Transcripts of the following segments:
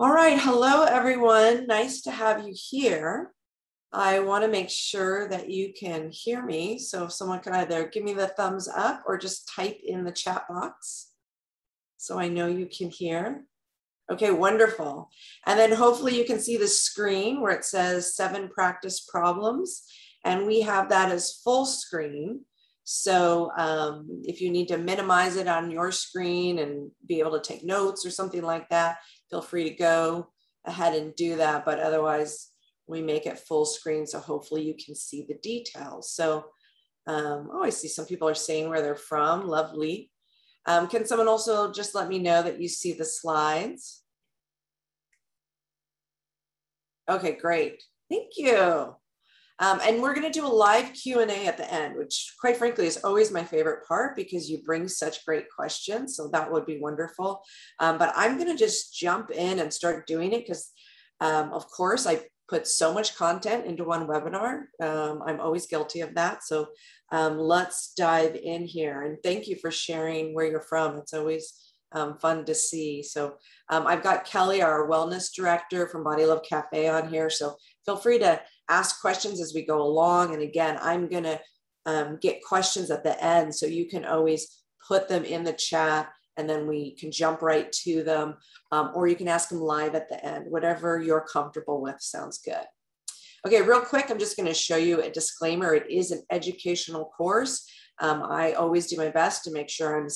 All right, hello everyone. Nice to have you here. I want to make sure that you can hear me. So if someone can either give me the thumbs up or just type in the chat box so I know you can hear. Okay, wonderful. And then hopefully you can see the screen where it says seven practice problems. And we have that as full screen. So um, if you need to minimize it on your screen and be able to take notes or something like that, feel free to go ahead and do that. But otherwise, we make it full screen. So hopefully you can see the details. So, um, oh, I see some people are saying where they're from. Lovely. Um, can someone also just let me know that you see the slides? Okay, great. Thank you. Um, and we're going to do a live Q&A at the end, which quite frankly is always my favorite part because you bring such great questions. So that would be wonderful. Um, but I'm going to just jump in and start doing it because, um, of course, I put so much content into one webinar. Um, I'm always guilty of that. So um, let's dive in here. And thank you for sharing where you're from. It's always um, fun to see. So I've got Kelly, our wellness director from Body Love Cafe on here. So feel free to ask questions as we go along. And again, I'm going to um, get questions at the end. So you can always put them in the chat and then we can jump right to them. Um, or you can ask them live at the end, whatever you're comfortable with sounds good. Okay, real quick, I'm just going to show you a disclaimer. It is an educational course. Um, I always do my best to make sure I'm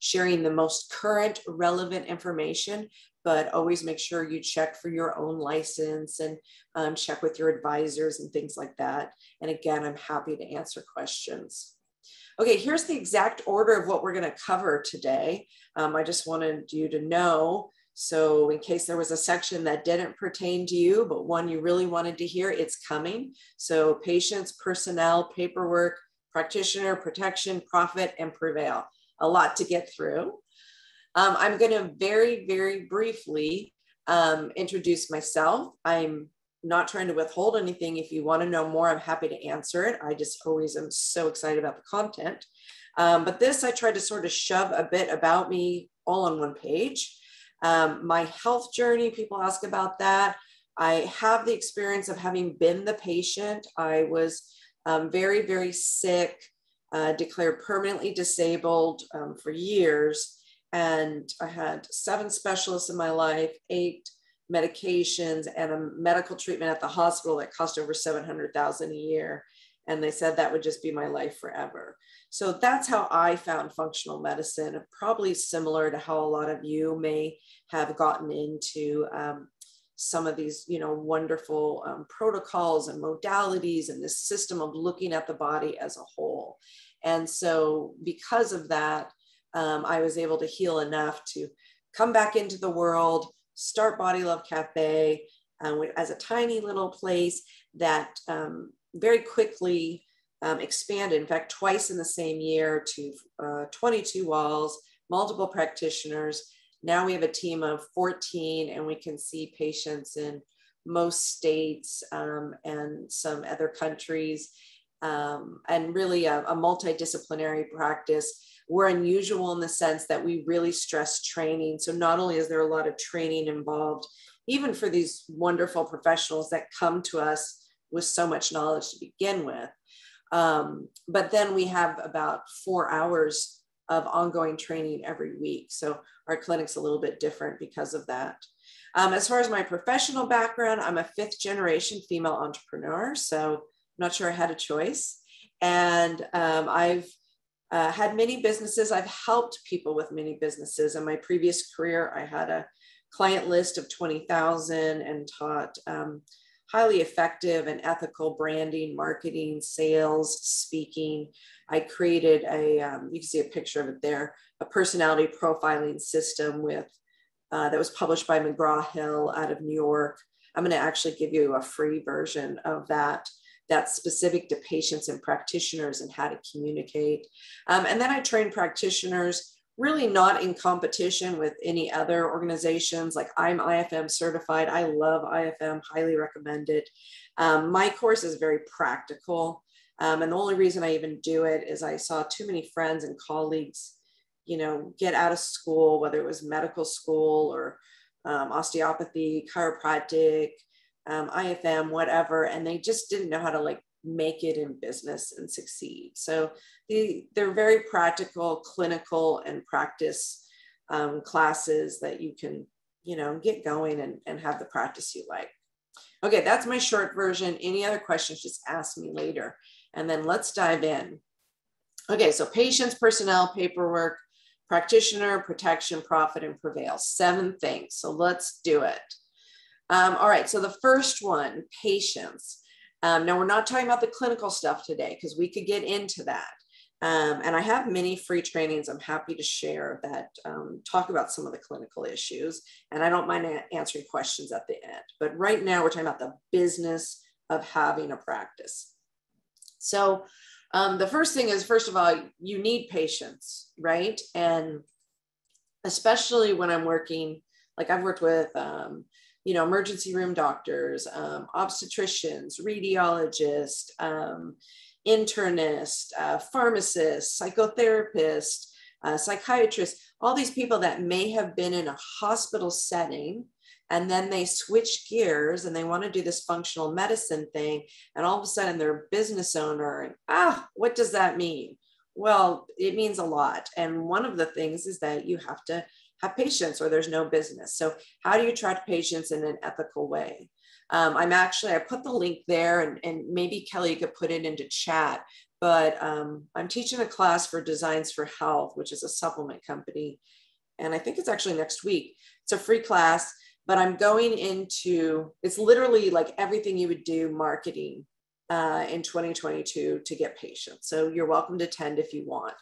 sharing the most current relevant information but always make sure you check for your own license and um, check with your advisors and things like that. And again, I'm happy to answer questions. Okay, here's the exact order of what we're going to cover today. Um, I just wanted you to know. So, in case there was a section that didn't pertain to you, but one you really wanted to hear, it's coming. So, patients, personnel, paperwork, practitioner, protection, profit, and prevail. A lot to get through. Um, I'm going to very, very briefly um, introduce myself. I'm not trying to withhold anything. If you want to know more, I'm happy to answer it. I just always am so excited about the content. Um, but this, I tried to sort of shove a bit about me all on one page. Um, my health journey, people ask about that. I have the experience of having been the patient. I was um, very, very sick, uh, declared permanently disabled um, for years and I had seven specialists in my life, eight medications, and a medical treatment at the hospital that cost over 700,000 a year. And they said that would just be my life forever. So that's how I found functional medicine, probably similar to how a lot of you may have gotten into um, some of these, you know, wonderful um, protocols and modalities and this system of looking at the body as a whole. And so because of that, um, I was able to heal enough to come back into the world, start Body Love Cafe uh, as a tiny little place that um, very quickly um, expanded, in fact, twice in the same year to uh, 22 walls, multiple practitioners. Now we have a team of 14 and we can see patients in most states um, and some other countries um, and really a, a multidisciplinary practice we're unusual in the sense that we really stress training. So not only is there a lot of training involved, even for these wonderful professionals that come to us with so much knowledge to begin with, um, but then we have about four hours of ongoing training every week. So our clinic's a little bit different because of that. Um, as far as my professional background, I'm a fifth generation female entrepreneur. So I'm not sure I had a choice. And um, I've uh, had many businesses. I've helped people with many businesses. In my previous career, I had a client list of 20,000 and taught um, highly effective and ethical branding, marketing, sales, speaking. I created a, um, you can see a picture of it there, a personality profiling system with uh, that was published by McGraw Hill out of New York. I'm going to actually give you a free version of that that's specific to patients and practitioners and how to communicate. Um, and then I train practitioners really not in competition with any other organizations. Like I'm IFM certified. I love IFM, highly recommend it. Um, my course is very practical. Um, and the only reason I even do it is I saw too many friends and colleagues, you know, get out of school, whether it was medical school or um, osteopathy, chiropractic, um, IFM, whatever, and they just didn't know how to like make it in business and succeed. So the, they're very practical, clinical, and practice um, classes that you can, you know, get going and, and have the practice you like. Okay, that's my short version. Any other questions, just ask me later. And then let's dive in. Okay, so patients, personnel, paperwork, practitioner, protection, profit, and prevail. Seven things. So let's do it. Um, all right, so the first one, patients. Um, now, we're not talking about the clinical stuff today because we could get into that. Um, and I have many free trainings I'm happy to share that um, talk about some of the clinical issues. And I don't mind answering questions at the end. But right now, we're talking about the business of having a practice. So, um, the first thing is, first of all, you need patience, right? And especially when I'm working, like I've worked with um, you know, emergency room doctors, um, obstetricians, radiologists, um, internist, uh, pharmacist, psychotherapist, uh, psychiatrist, all these people that may have been in a hospital setting and then they switch gears and they want to do this functional medicine thing and all of a sudden they're a business owner and ah what does that mean? Well it means a lot and one of the things is that you have to have patience or there's no business. So how do you attract patients in an ethical way? Um, I'm actually, I put the link there and, and maybe Kelly could put it into chat, but um, I'm teaching a class for Designs for Health, which is a supplement company. And I think it's actually next week. It's a free class, but I'm going into, it's literally like everything you would do marketing uh, in 2022 to get patients. So you're welcome to attend if you want.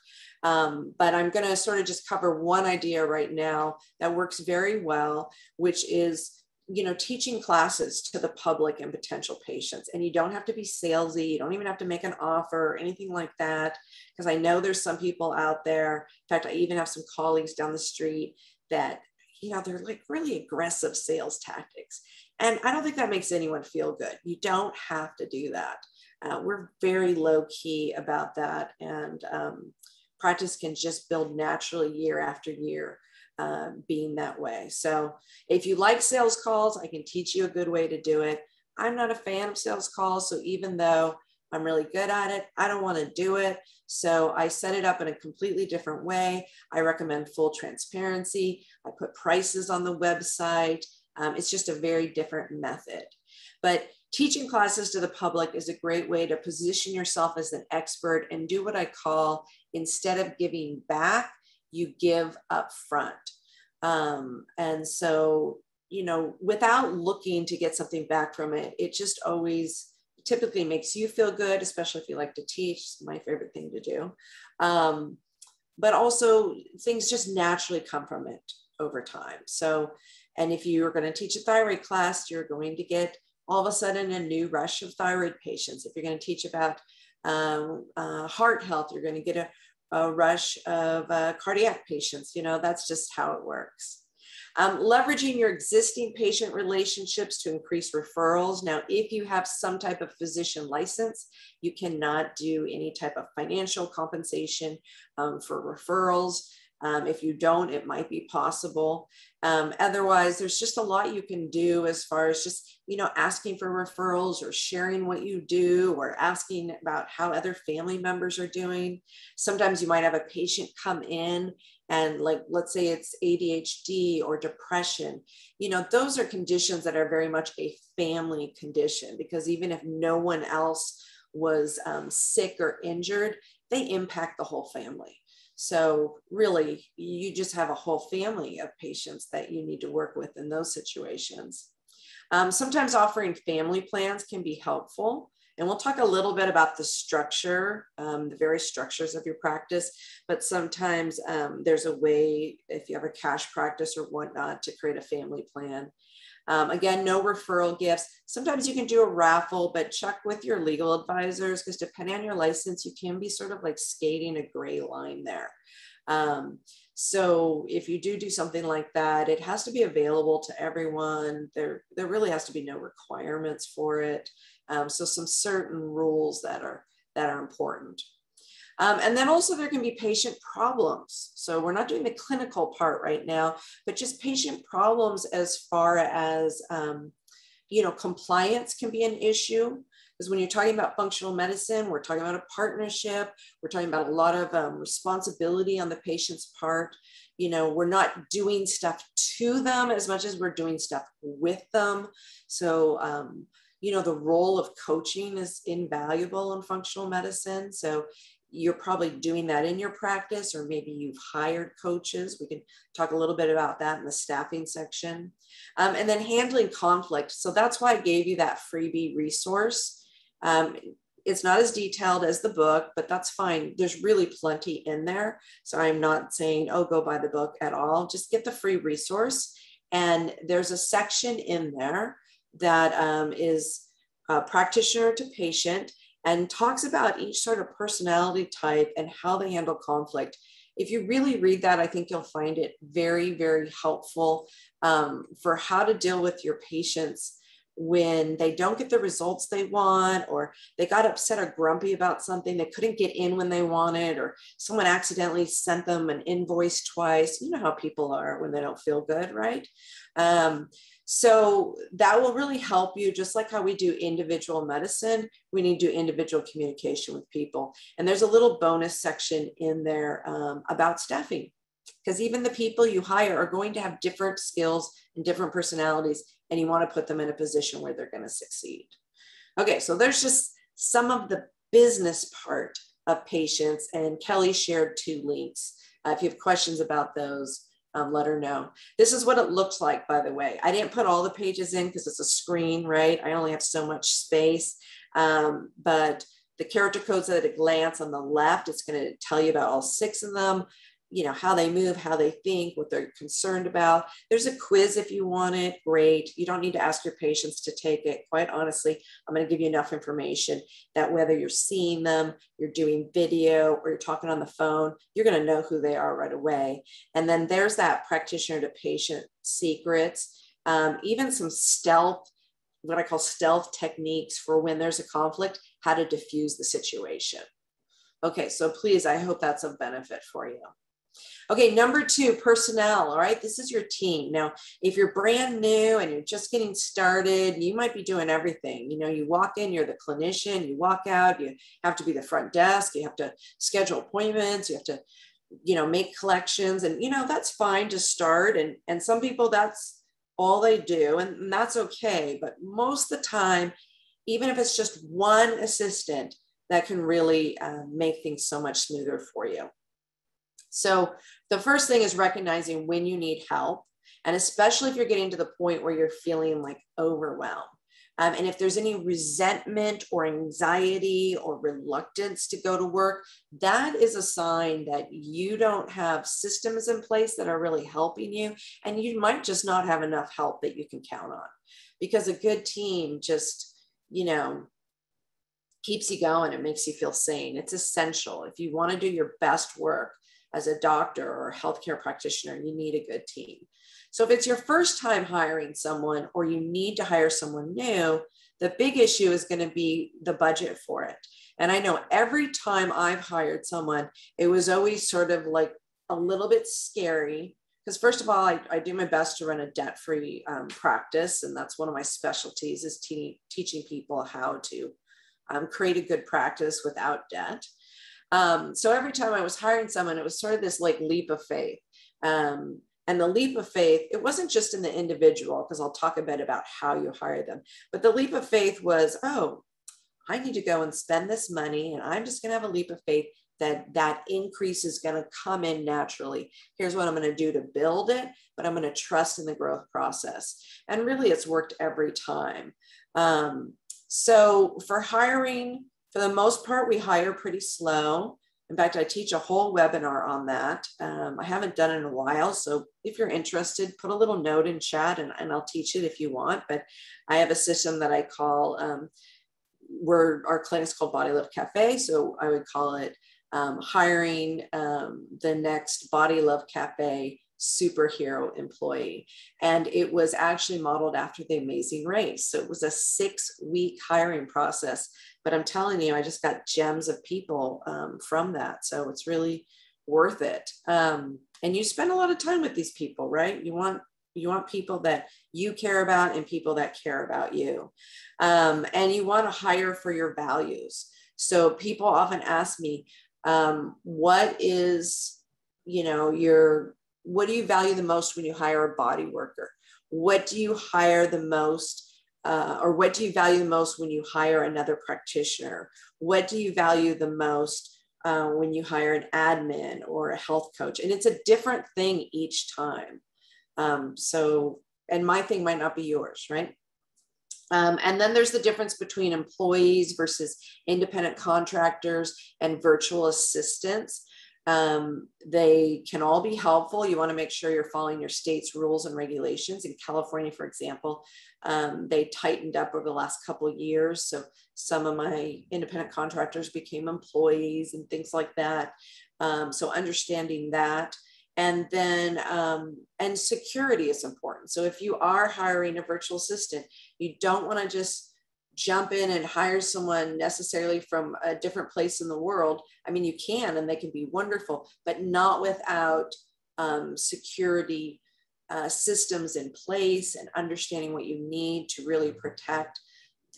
Um, but I'm going to sort of just cover one idea right now that works very well, which is you know teaching classes to the public and potential patients and you don't have to be salesy you don't even have to make an offer or anything like that because i know there's some people out there in fact i even have some colleagues down the street that you know they're like really aggressive sales tactics and i don't think that makes anyone feel good you don't have to do that uh, we're very low key about that and um, practice can just build naturally year after year uh, being that way. So if you like sales calls, I can teach you a good way to do it. I'm not a fan of sales calls. So even though I'm really good at it, I don't want to do it. So I set it up in a completely different way. I recommend full transparency. I put prices on the website. Um, it's just a very different method. But teaching classes to the public is a great way to position yourself as an expert and do what I call instead of giving back, you give up front. Um, and so, you know, without looking to get something back from it, it just always typically makes you feel good, especially if you like to teach. It's my favorite thing to do. Um, but also, things just naturally come from it over time. So, and if you're going to teach a thyroid class, you're going to get all of a sudden a new rush of thyroid patients. If you're going to teach about um, uh, heart health, you're going to get a, a rush of uh, cardiac patients. You know, that's just how it works. Um, leveraging your existing patient relationships to increase referrals. Now, if you have some type of physician license, you cannot do any type of financial compensation um, for referrals. Um, if you don't, it might be possible. Um, otherwise, there's just a lot you can do as far as just, you know, asking for referrals or sharing what you do or asking about how other family members are doing. Sometimes you might have a patient come in and like, let's say it's ADHD or depression, you know, those are conditions that are very much a family condition because even if no one else was um, sick or injured, they impact the whole family. So, really, you just have a whole family of patients that you need to work with in those situations. Um, sometimes offering family plans can be helpful. And we'll talk a little bit about the structure, um, the various structures of your practice. But sometimes um, there's a way, if you have a cash practice or whatnot, to create a family plan. Um, again, no referral gifts. Sometimes you can do a raffle, but check with your legal advisors because depending on your license, you can be sort of like skating a gray line there. Um, so if you do do something like that, it has to be available to everyone. There, there really has to be no requirements for it. Um, so some certain rules that are that are important. Um, and then also there can be patient problems. So we're not doing the clinical part right now, but just patient problems as far as, um, you know, compliance can be an issue. Because when you're talking about functional medicine, we're talking about a partnership. We're talking about a lot of um, responsibility on the patient's part. You know, we're not doing stuff to them as much as we're doing stuff with them. So, um, you know, the role of coaching is invaluable in functional medicine. So, you're probably doing that in your practice, or maybe you've hired coaches. We can talk a little bit about that in the staffing section. Um, and then handling conflict. So that's why I gave you that freebie resource. Um, it's not as detailed as the book, but that's fine. There's really plenty in there. So I'm not saying, oh, go buy the book at all. Just get the free resource. And there's a section in there that um, is practitioner to patient and talks about each sort of personality type and how they handle conflict. If you really read that, I think you'll find it very, very helpful um, for how to deal with your patients when they don't get the results they want, or they got upset or grumpy about something, they couldn't get in when they wanted, or someone accidentally sent them an invoice twice. You know how people are when they don't feel good, right? Um, so that will really help you, just like how we do individual medicine, we need to do individual communication with people. And there's a little bonus section in there um, about staffing, because even the people you hire are going to have different skills and different personalities, and you want to put them in a position where they're going to succeed. Okay, so there's just some of the business part of patients, and Kelly shared two links. Uh, if you have questions about those, um, let her know. This is what it looks like, by the way. I didn't put all the pages in because it's a screen, right? I only have so much space. Um, but the character codes at a glance on the left, it's going to tell you about all six of them you know how they move how they think what they're concerned about. There's a quiz if you want it. Great. You don't need to ask your patients to take it. Quite honestly i'm going to give you enough information that whether you're seeing them you're doing video or you're talking on the phone you're going to know who they are right away. And then there's that practitioner to patient secrets. Um, even some stealth what i call stealth techniques for when there's a conflict how to diffuse the situation. Okay so please i hope that's of benefit for you Okay, number two, personnel. All right, this is your team. Now, if you're brand new and you're just getting started, you might be doing everything. You know, you walk in, you're the clinician, you walk out, you have to be the front desk, you have to schedule appointments, you have to, you know, make collections, and you know, that's fine to start. And and some people that's all they do, and that's okay. But most of the time, even if it's just one assistant, that can really uh, make things so much smoother for you. So the first thing is recognizing when you need help. And especially if you're getting to the point where you're feeling like overwhelmed. Um, and if there's any resentment or anxiety or reluctance to go to work, that is a sign that you don't have systems in place that are really helping you. And you might just not have enough help that you can count on because a good team just, you know, keeps you going. It makes you feel sane. It's essential. If you want to do your best work, as a doctor or a healthcare practitioner, you need a good team. So if it's your first time hiring someone or you need to hire someone new, the big issue is going to be the budget for it. And I know every time I've hired someone, it was always sort of like a little bit scary. Because first of all, I, I do my best to run a debt-free um, practice, and that's one of my specialties is te- teaching people how to um, create a good practice without debt. Um, so every time I was hiring someone, it was sort of this like leap of faith. Um, and the leap of faith, it wasn't just in the individual, because I'll talk a bit about how you hire them, but the leap of faith was, oh, I need to go and spend this money, and I'm just going to have a leap of faith that that increase is going to come in naturally. Here's what I'm going to do to build it, but I'm going to trust in the growth process. And really, it's worked every time. Um, so for hiring, for the most part, we hire pretty slow. In fact, I teach a whole webinar on that. Um, I haven't done it in a while. So if you're interested, put a little note in chat and, and I'll teach it if you want. But I have a system that I call, um, we're, our clinic's called Body Love Cafe. So I would call it um, hiring um, the next Body Love Cafe superhero employee. And it was actually modeled after the amazing race. So it was a six week hiring process. But I'm telling you, I just got gems of people um, from that. So it's really worth it. Um, and you spend a lot of time with these people, right? You want you want people that you care about and people that care about you um, and you want to hire for your values so people often ask me um, what is you know your what do you value the most when you hire a body worker what do you hire the most uh, or what do you value most when you hire another practitioner? What do you value the most uh, when you hire an admin or a health coach? And it's a different thing each time. Um, so and my thing might not be yours right? Um, and then there's the difference between employees versus independent contractors and virtual assistants. Um, they can all be helpful. You want to make sure you're following your state's rules and regulations. In California, for example, um, they tightened up over the last couple of years. So some of my independent contractors became employees and things like that. Um, so understanding that. And then, um, and security is important. So if you are hiring a virtual assistant, you don't want to just jump in and hire someone necessarily from a different place in the world. I mean, you can and they can be wonderful, but not without um, security uh, systems in place and understanding what you need to really protect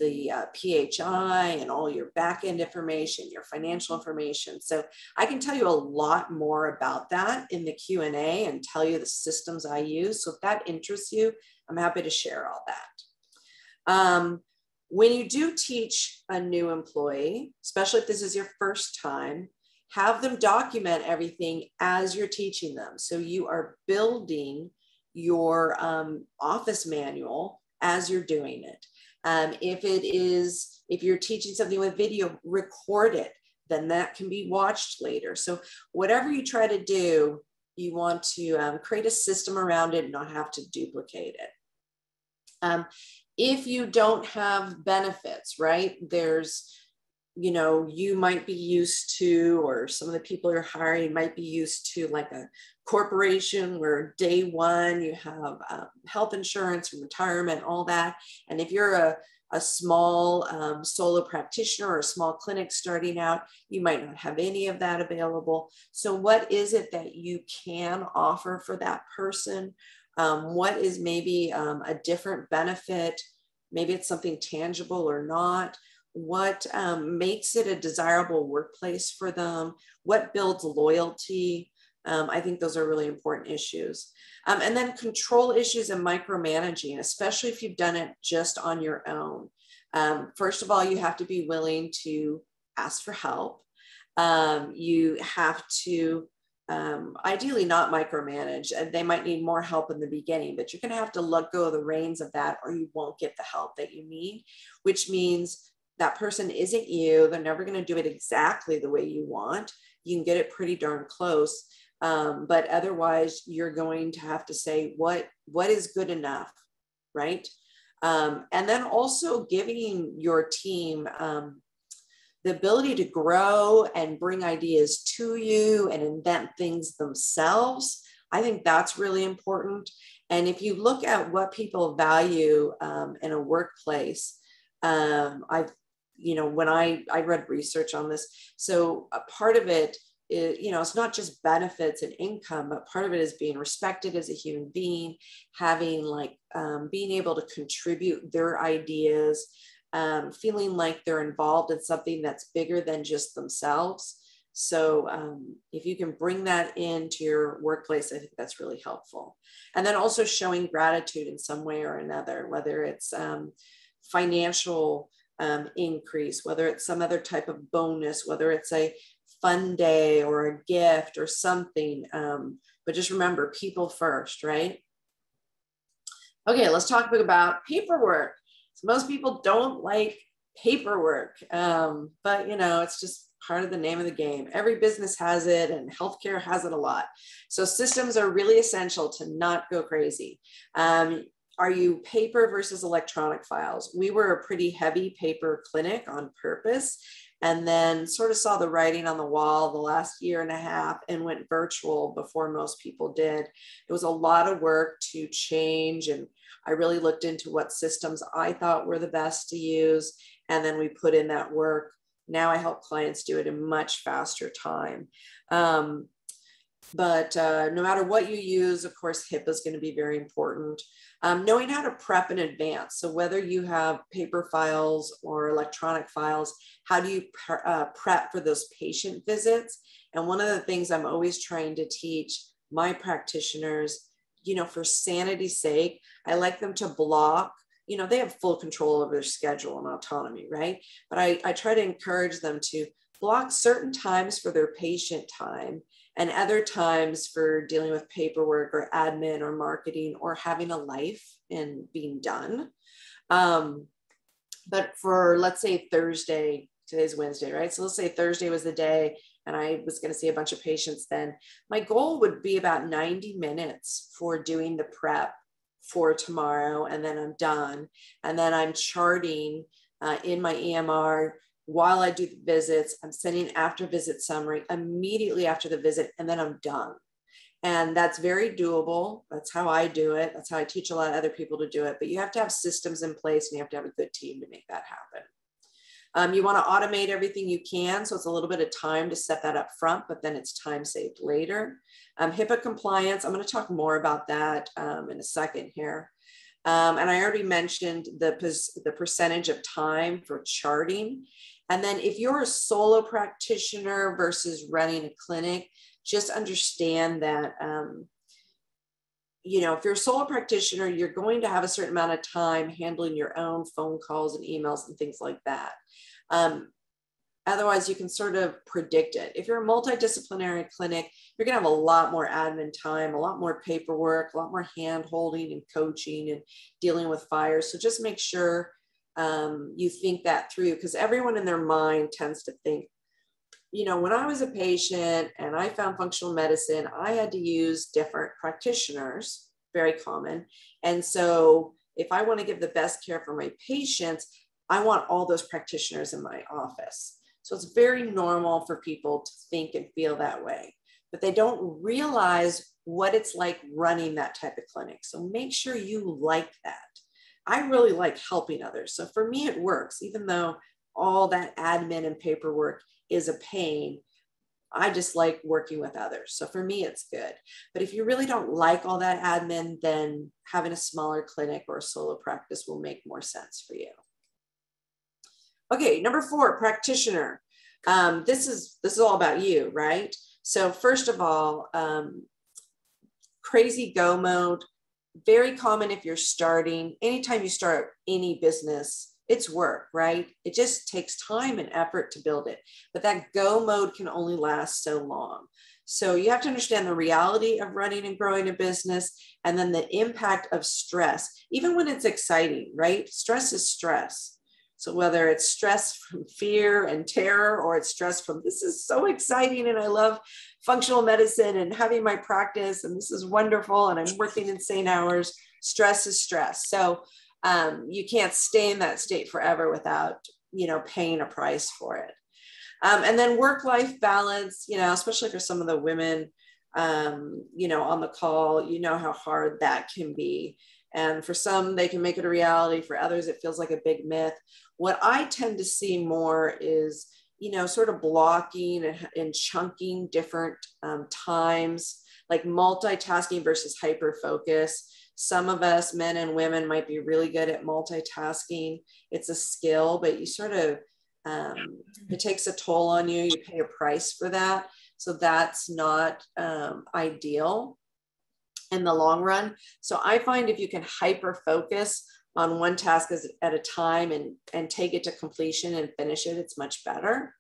the uh, PHI and all your backend information, your financial information. So I can tell you a lot more about that in the Q&A and tell you the systems I use. So if that interests you, I'm happy to share all that. Um, when you do teach a new employee, especially if this is your first time, have them document everything as you're teaching them. So you are building your um, office manual as you're doing it. Um, if it is, if you're teaching something with video, record it, then that can be watched later. So whatever you try to do, you want to um, create a system around it and not have to duplicate it. Um, if you don't have benefits, right? There's, you know, you might be used to, or some of the people you're hiring might be used to, like a corporation where day one you have um, health insurance, retirement, all that. And if you're a, a small um, solo practitioner or a small clinic starting out, you might not have any of that available. So, what is it that you can offer for that person? um, what is maybe um, a different benefit maybe it's something tangible or not what um, makes it a desirable workplace for them what builds loyalty um, i think those are really important issues. Um, and then control issues and micromanaging especially if you've done it just on your own. Um, first of all you have to be willing to ask for help. You have to um, ideally not micromanage and they might need more help in the beginning but you're going to have to let go of the reins of that or you won't get the help that you need which means that person isn't you they're never going to do it exactly the way you want you can get it pretty darn close um, but otherwise you're going to have to say what what is good enough right um, and then also giving your team um, the ability to grow and bring ideas to you and invent things themselves. I think that's really important. And if you look at what people value um, in a workplace, um, I've, you know, when I, I read research on this, so a part of it is, you know, it's not just benefits and income, but part of it is being respected as a human being, having like um, being able to contribute their ideas, um, feeling like they're involved in something that's bigger than just themselves. So um, if you can bring that into your workplace, I think that's really helpful. And then also showing gratitude in some way or another, whether it's um, financial um, increase, whether it's some other type of bonus, whether it's a fun day or a gift or something. Um, but just remember people first, right? Okay, let's talk about paperwork. So most people don't like paperwork, um, but you know, it's just part of the name of the game. Every business has it, and healthcare has it a lot. So systems are really essential to not go crazy. Um, are you paper versus electronic files? We were a pretty heavy paper clinic on purpose and then sort of saw the writing on the wall the last year and a half and went virtual before most people did. It was a lot of work to change and I really looked into what systems I thought were the best to use and then we put in that work. Now I help clients do it in much faster time. Um, but uh, no matter what you use, of course, HIPAA is going to be very important. Um, knowing how to prep in advance. So whether you have paper files or electronic files, how do you pre uh, prep for those patient visits? And one of the things I'm always trying to teach my practitioners, you know, for sanity's sake, I like them to block you know they have full control over their schedule and autonomy right but I, I try to encourage them to block certain times for their patient time and other times for dealing with paperwork or admin or marketing or having a life and being done. Um, but for let's say Thursday, today's Wednesday, right? So let's say Thursday was the day and I was going to see a bunch of patients then. My goal would be about 90 minutes for doing the prep for tomorrow, and then I'm done. And then I'm charting uh, in my EMR while I do the visits, I'm sending after visit summary immediately after the visit, and then I'm done. And that's very doable. That's how I do it. That's how I teach a lot of other people to do it. But you have to have systems in place and you have to have a good team to make that happen. Um, you want to automate everything you can. So it's a little bit of time to set that up front, but then it's time saved later. Um, HIPAA compliance, I'm going to talk more about that um, in a second here. Um, and I already mentioned the, the percentage of time for charting. And then if you're a solo practitioner versus running a clinic, just understand that, um, you know, if you're a solo practitioner, you're going to have a certain amount of time handling your own phone calls and emails and things like that. Um, otherwise, you can sort of predict it. If you're a multidisciplinary clinic, you're going to have a lot more admin time, a lot more paperwork, a lot more hand holding and coaching and dealing with fires. So just make sure um, you think that through because everyone in their mind tends to think you know when i was a patient and i found functional medicine i had to use different practitioners very common and so if i want to give the best care for my patients i want all those practitioners in my office so it's very normal for people to think and feel that way but they don't realize what it's like running that type of clinic so make sure you like that I really like helping others. So for me, it works, even though all that admin and paperwork is a pain. I just like working with others. So for me, it's good. But if you really don't like all that admin, then having a smaller clinic or a solo practice will make more sense for you. Okay, number four, practitioner. Um, this is this is all about you, right? So first of all, um, crazy go mode very common if you're starting, anytime you start any business, it's work, right? It just takes time and effort to build it. But that go mode can only last so long. So you have to understand the reality of running and growing a business and then the impact of stress, even when it's exciting, right? Stress is stress. So whether it's stress from fear and terror or it's stress from this is so exciting and I love functional medicine and having my practice and this is wonderful and I'm working insane hours, stress is stress. So um, you can't stay in that state forever without, you know, paying a price for it. Um, and then work-life balance, you know, especially for some of the women, um, you know, on the call, you know how hard that can be. And for some, they can make it a reality. For others, it feels like a big myth. What I tend to see more is, you know, sort of blocking and, and chunking different um, times, like multitasking versus hyper focus. Some of us, men and women, might be really good at multitasking. It's a skill, but you sort of, um, it takes a toll on you. You pay a price for that. So that's not um, ideal in the long run. So I find if you can hyper focus on one task at a time and, and take it to completion and finish it, it's much better.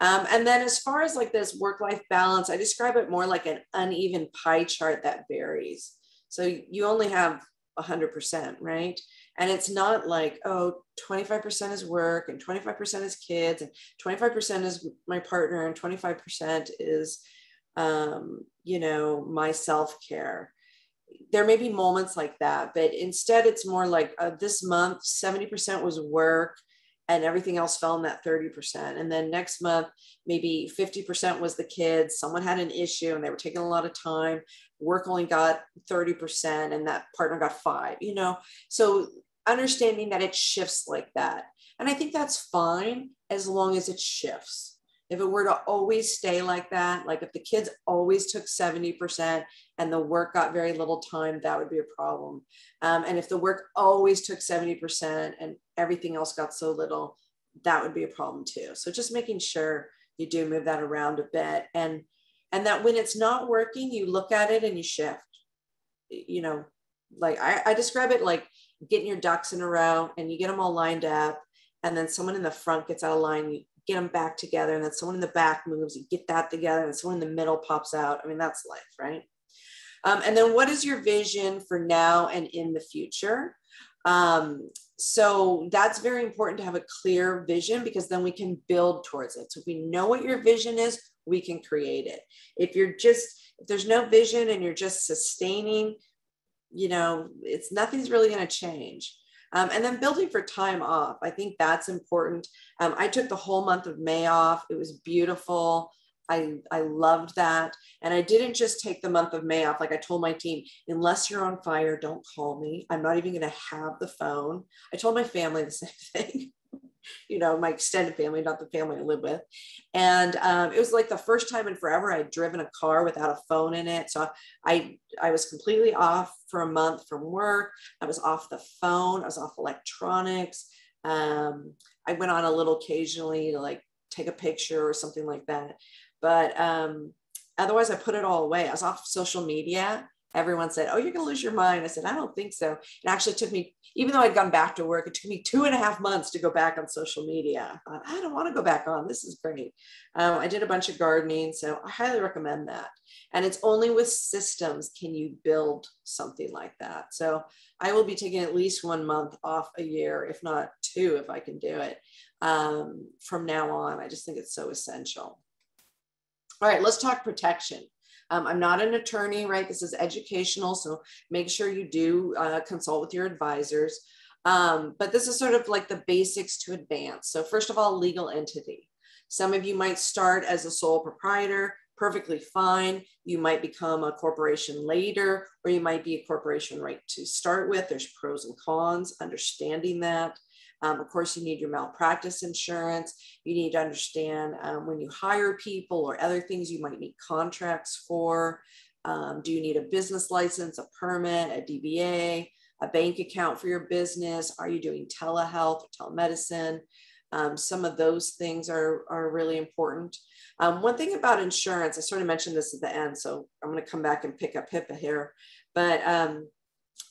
Um, and then as far as like this work-life balance, I describe it more like an uneven pie chart that varies. So you only have 100%, right? And it's not like, oh, 25% is work and 25% is kids and 25% is my partner and 25% is, um, you know, my self-care there may be moments like that, but instead it's more like uh, this month, 70% was work and everything else fell in that 30%. And then next month, maybe 50% was the kids. Someone had an issue and they were taking a lot of time. Work only got 30%, and that partner got five, you know? So understanding that it shifts like that. And I think that's fine as long as it shifts. If it were to always stay like that, like if the kids always took 70% and the work got very little time, that would be a problem. Um, and if the work always took 70% and everything else got so little, that would be a problem too. So just making sure you do move that around a bit and and that when it's not working, you look at it and you shift. You know, like I, I describe it like getting your ducks in a row and you get them all lined up and then someone in the front gets out of line, you get them back together, and then someone in the back moves, you get that together, and someone in the middle pops out. I mean, that's life, right? Um, and then what is your vision for now and in the future? Um, so that's very important to have a clear vision because then we can build towards it. So if we know what your vision is, we can create it. If you're just, if there's no vision and you're just sustaining, you know, it's nothing's really going to change. Um, and then building for time off. I think that's important. Um, I took the whole month of May off. It was beautiful. I, I loved that. And I didn't just take the month of May off. Like I told my team, unless you're on fire, don't call me. I'm not even going to have the phone. I told my family the same thing you know, my extended family, not the family I live with. And um, it was like the first time in forever I'd driven a car without a phone in it. So I, I was completely off for a month from work. I was off the phone. I was off electronics. Um, I went on a little occasionally to like take a picture or something like that. But um, otherwise, I put it all away. I was off social media everyone said, Oh, you're going to lose your mind. I said, I don't think so. It actually took me, even though I'd gone back to work, it took me two and a half months to go back on social media. I, thought, I don't want to go back on. This is great. Um, I did a bunch of gardening. So I highly recommend that. And it's only with systems can you build something like that. So I will be taking at least one month off a year, if not two, if I can do it um, from now on. I just think it's so essential. All right, let's talk protection. Um, I'm not an attorney, right? This is educational, so make sure you do uh, consult with your advisors. Um, but this is sort of like the basics to advance. So first of all, legal entity. Some of you might start as a sole proprietor, perfectly fine. You might become a corporation later, or you might be a corporation right to start with. There's pros and cons, understanding that. Um, of course, you need your malpractice insurance. You need to understand um, when you hire people or other things you might need contracts for. Um, do you need a business license, a permit, a DBA, a bank account for your business? Are you doing telehealth telemedicine? Um, some of those things are, are really important. Um, one thing about insurance, I sort of mentioned this at the end, so I'm going to come back and pick up HIPAA here. But um,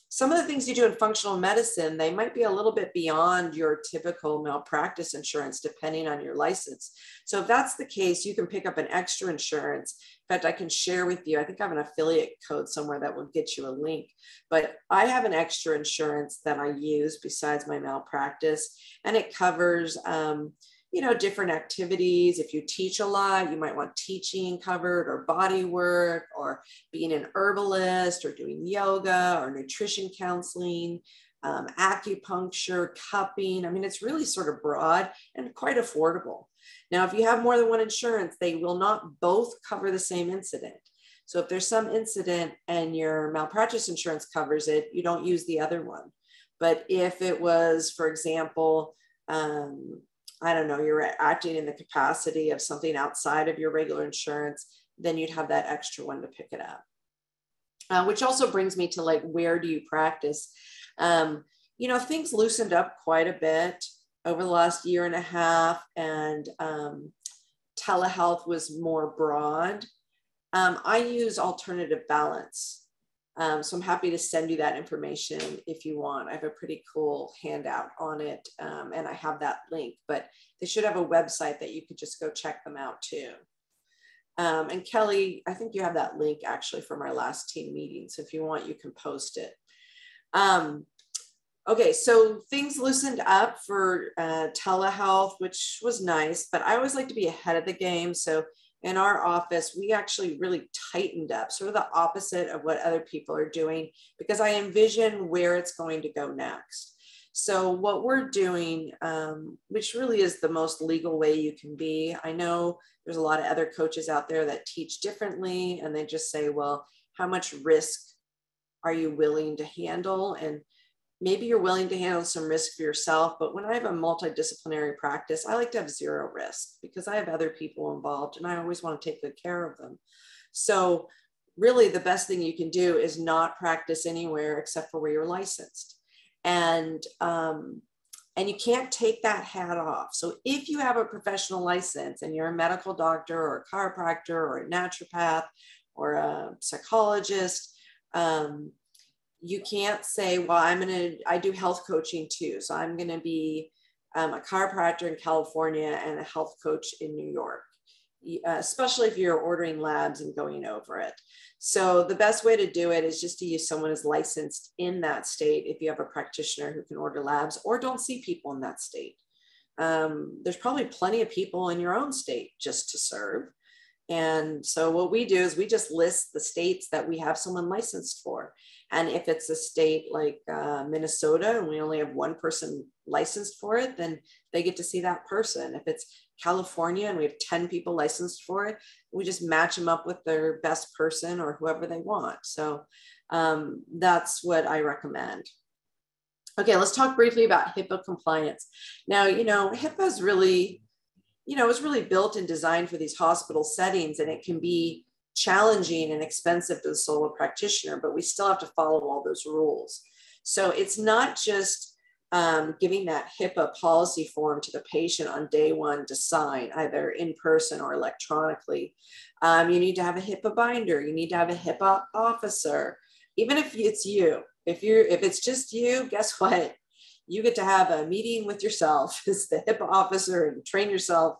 some of the things you do in functional medicine, they might be a little bit beyond your typical malpractice insurance, depending on your license. So if that's the case, you can pick up an extra insurance. In fact, I can share with you, I think I have an affiliate code somewhere that will get you a link, but I have an extra insurance that I use besides my malpractice, and it covers, um, you know, different activities. If you teach a lot, you might want teaching covered or body work or being an herbalist or doing yoga or nutrition counseling, um, acupuncture, cupping. I mean, it's really sort of broad and quite affordable. Now, if you have more than one insurance, they will not both cover the same incident. So if there's some incident and your malpractice insurance covers it, you don't use the other one. But if it was, for example, um, I don't know, you're acting in the capacity of something outside of your regular insurance, then you'd have that extra one to pick it up. Uh, which also brings me to like, where do you practice? Um, you know, things loosened up quite a bit over the last year and a half, and um, telehealth was more broad. Um, I use alternative balance. Um, so I'm happy to send you that information if you want. I have a pretty cool handout on it um, and I have that link, but they should have a website that you could just go check them out too. Um, and Kelly, I think you have that link actually from our last team meeting. So if you want, you can post it. Um, okay, so things loosened up for uh, telehealth, which was nice, but I always like to be ahead of the game. So in our office, we actually really tightened up, sort of the opposite of what other people are doing, because I envision where it's going to go next. So, what we're doing, um, which really is the most legal way you can be, I know there's a lot of other coaches out there that teach differently and they just say, well, how much risk are you willing to handle? And maybe you're willing to handle some risk for yourself. But when I have a multidisciplinary practice, I like to have zero risk because I have other people involved and I always want to take good care of them. So, really, the best thing you can do is not practice anywhere except for where you're licensed. And um, and you can't take that hat off. So if you have a professional license and you're a medical doctor or a chiropractor or a naturopath or a psychologist, um, you can't say, well, I'm going to, I do health coaching too. So I'm going to be um, a chiropractor in California and a health coach in New York, uh, especially if you're ordering labs and going over it. So the best way to do it is just to use someone who's licensed in that state if you have a practitioner who can order labs or don't see people in that state. Um, there's probably plenty of people in your own state just to serve. And so what we do is we just list the states that we have someone licensed for. And if it's a state like uh, Minnesota and we only have one person licensed for it, then they get to see that person. If it's California and we have 10 people licensed for it, we just match them up with their best person or whoever they want. So um, that's what I recommend. Okay, let's talk briefly about HIPAA compliance. Now, you know, HIPAA is really, you know, it's really built and designed for these hospital settings and it can be challenging and expensive to the solo practitioner, but we still have to follow all those rules. So it's not just um, giving that HIPAA policy form to the patient on day one to sign, either in person or electronically. Um, you need to have a HIPAA binder. You need to have a HIPAA officer. Even if it's you, if you're if it's just you, guess what? You get to have a meeting with yourself as the HIPAA officer and train yourself.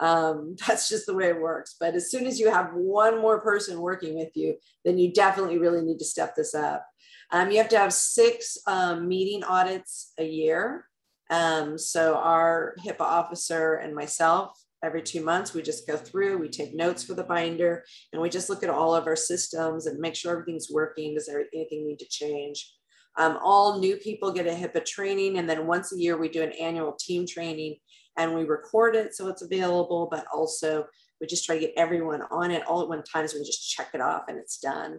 Um, that's just the way it works. But as soon as you have one more person working with you, then you definitely really need to step this up. Um, you have to have six um, meeting audits a year. Um, so our HIPAA officer and myself, every two months, we just go through, we take notes for the binder, and we just look at all of our systems and make sure everything's working. Does there anything need to change? Um, all new people get a HIPAA training, and then once a year we do an annual team training and we record it so it's available, but also we just try to get everyone on it all at one time so we just check it off and it's done.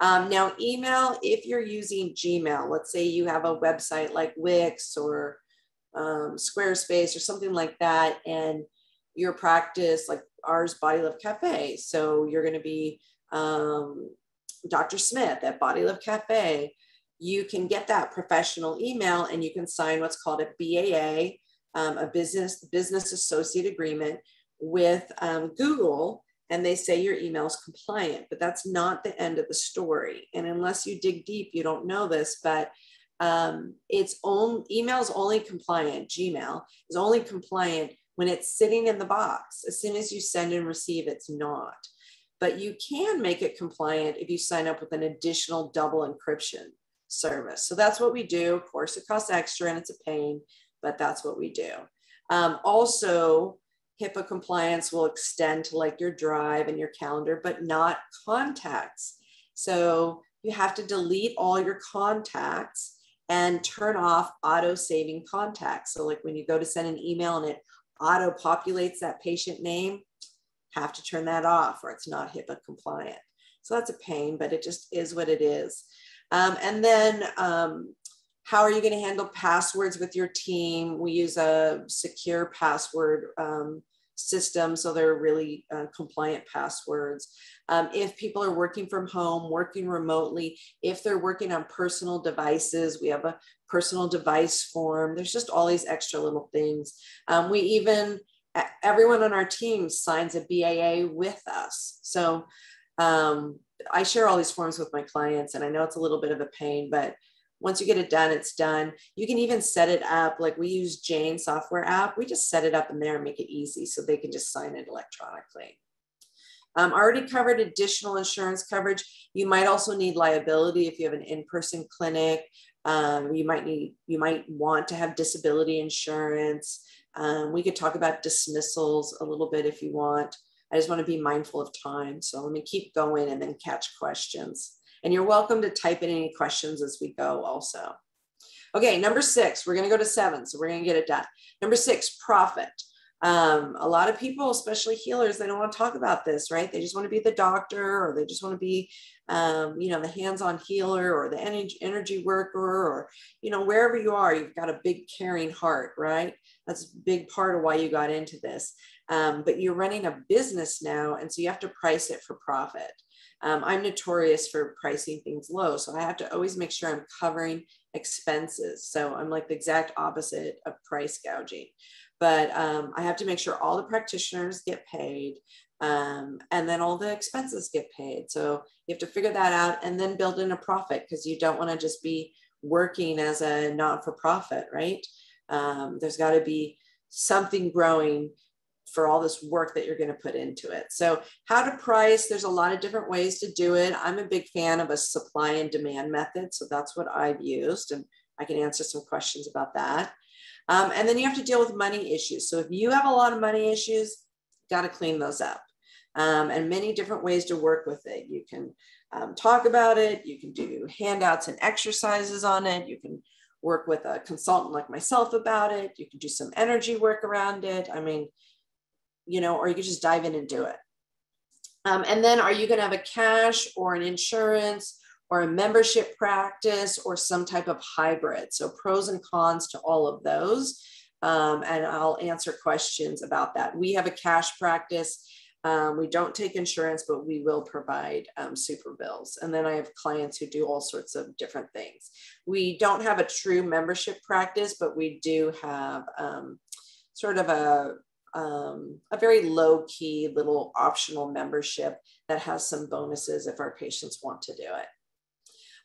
Um, now, email, if you're using Gmail, let's say you have a website like Wix or um, Squarespace or something like that, and your practice, like ours, Body Love Cafe. So you're going to be um, Dr. Smith at Body Love Cafe you can get that professional email and you can sign what's called a BAA, um, a business business associate agreement with um, Google, and they say your email is compliant. But that's not the end of the story. And unless you dig deep, you don't know this, but um, it's own email is only compliant. Gmail is only compliant when it's sitting in the box. As soon as you send and receive, it's not. But you can make it compliant if you sign up with an additional double encryption service. So that's what we do. Of course, it costs extra and it's a pain, but that's what we do. Um, also, HIPAA compliance will extend to like your drive and your calendar, but not contacts. So you have to delete all your contacts and turn off auto saving contacts. So, like when you go to send an email and it auto populates that patient name, have to turn that off or it's not HIPAA compliant. So that's a pain, but it just is what it is. Um, and then um, how are you going to handle passwords with your team? We use a secure password um, system, so they're really uh, compliant passwords. Um, if people are working from home, working remotely, if they're working on personal devices, we have a personal device form. There's just all these extra little things. Um, we even, everyone on our team signs a BAA with us. So um, I share all these forms with my clients, and I know it's a little bit of a pain, but once you get it done, it's done. You can even set it up like we use Jane software app. We just set it up in there and make it easy so they can just sign it electronically. Um, already covered additional insurance coverage. You might also need liability if you have an in-person clinic. Um, you might need, you might want to have disability insurance. Um, we could talk about dismissals a little bit if you want. I just want to be mindful of time. So let me keep going and then catch questions. And you're welcome to type in any questions as we go also. Okay, number six, we're going to go to seven. So we're going to get it done. Number six, profit. Um, a lot of people, especially healers, they don't want to talk about this, right? They just want to be the doctor or they just want to be, um, you know, the hands on healer or the energy, energy worker or, you know, wherever you are, you've got a big caring heart, right? That's a big part of why you got into this. Um, but you're running a business now, and so you have to price it for profit. Um, I'm notorious for pricing things low. So I have to always make sure I'm covering expenses. So I'm like the exact opposite of price gouging. But um, I have to make sure all the practitioners get paid um, and then all the expenses get paid. So you have to figure that out and then build in a profit because you don't want to just be working as a not for profit, right? Um, there's got to be something growing for all this work that you're going to put into it. So, how to price, there's a lot of different ways to do it. I'm a big fan of a supply and demand method. So, that's what I've used, and I can answer some questions about that. Um, and then you have to deal with money issues. So, if you have a lot of money issues, got to clean those up. Um, and many different ways to work with it. You can um, talk about it, you can do handouts and exercises on it, you can work with a consultant like myself about it, you can do some energy work around it. I mean, you know, or you could just dive in and do it. Um, and then are you going to have a cash or an insurance or a membership practice or some type of hybrid? So pros and cons to all of those. Um, and I'll answer questions about that. We have a cash practice. Um, we don't take insurance, but we will provide um, super bills. And then I have clients who do all sorts of different things. We don't have a true membership practice, but we do have um, sort of a um, a very low key little optional membership that has some bonuses if our patients want to do it.